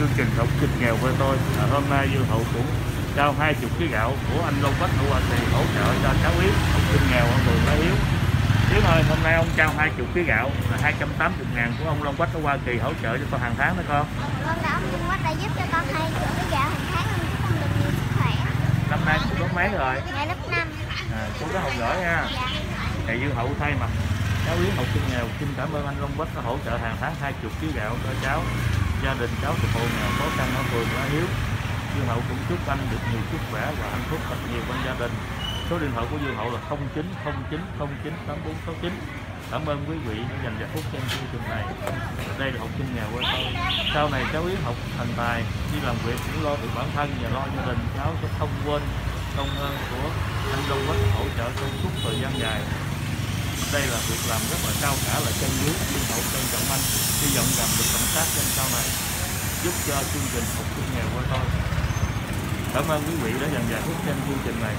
chương trình học sinh nghèo quê tôi à, hôm nay Dương Hậu cũng trao 20 kg gạo của anh Long Bách ở Hoa Kỳ hỗ trợ cho cháu Yến học sinh nghèo ở phường Lá Hiếu Yến ơi hôm nay ông trao 20 kg gạo là 280 ngàn của ông Long Bách ở Hoa Kỳ hỗ trợ cho con hàng tháng đó con Con đã ông Linh Quách đã giúp cho con hay chữa cái gạo hàng tháng con chúc con được nhiều sức khỏe. năm nay cô lớp mấy rồi Ngày lớp 5. à, cô có học giỏi nha Dạ. thầy Dương Hậu thay mặt cháu Yến học sinh nghèo xin cảm ơn anh Long Bách đã hỗ trợ hàng tháng 20 kg gạo cho cháu gia đình cháu thì hộ nghèo khó khăn, ở phường Lá Hiếu. Dương Hậu cũng chúc anh được nhiều sức khỏe và hạnh phúc thật nhiều bên gia đình. Số điện thoại của Dương Hậu là 0909098469. cảm ơn quý vị đã dành vài phút xem chương trình này. Đây là học sinh nghèo của tôi sau này cháu Yến học thành tài, đi làm việc cũng lo được bản thân và lo gia đình. Cháu sẽ không quên công ơn của anh Long Quách hỗ trợ trong suốt thời gian dài đây là việc làm rất là cao cả là chân dưới, nhưng Hậu trân trọng anh, hy vọng rằng được cộng tác trong sau này, giúp cho chương trình học sinh nghèo của tôi. Cảm ơn quý vị đã dành vài phút xem chương trình này.